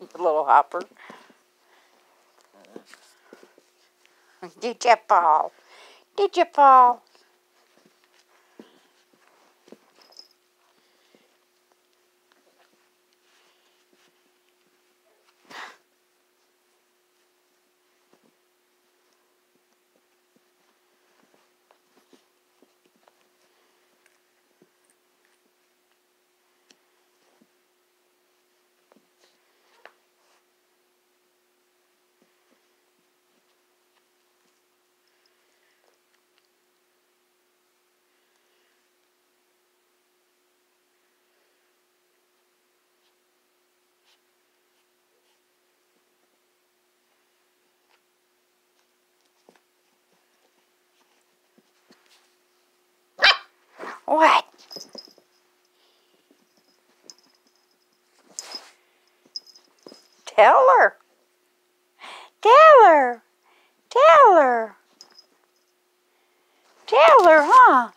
the little hopper. Did you fall? Did you fall? What? Tell her. Tell her. Tell her. Tell her,